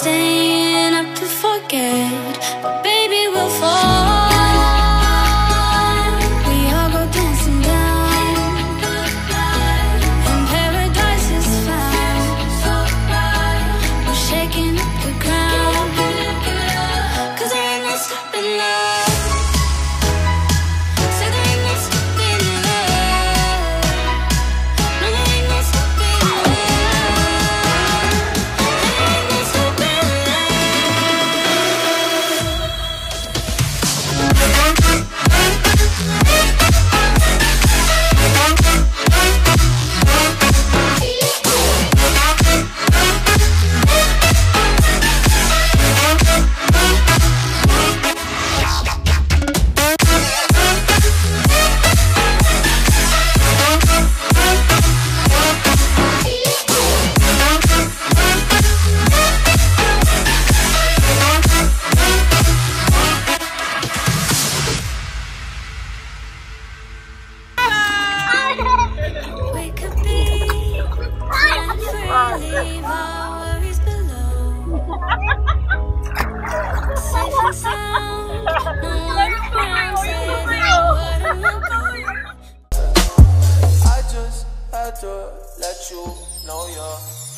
staying up to forget. But to let you know you're